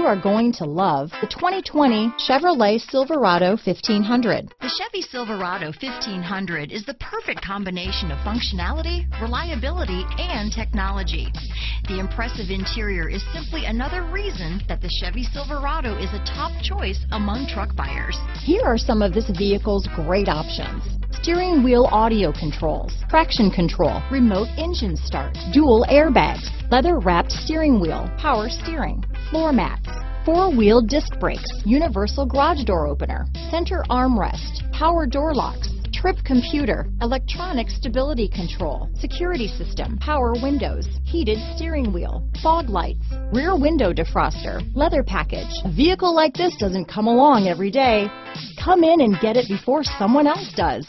you are going to love the 2020 Chevrolet Silverado 1500. The Chevy Silverado 1500 is the perfect combination of functionality, reliability, and technology. The impressive interior is simply another reason that the Chevy Silverado is a top choice among truck buyers. Here are some of this vehicle's great options. Steering wheel audio controls, traction control, remote engine start, dual airbags, leather wrapped steering wheel, power steering, floor mats, four-wheel disc brakes, universal garage door opener, center armrest, power door locks, trip computer, electronic stability control, security system, power windows, heated steering wheel, fog lights, rear window defroster, leather package. A vehicle like this doesn't come along every day. Come in and get it before someone else does.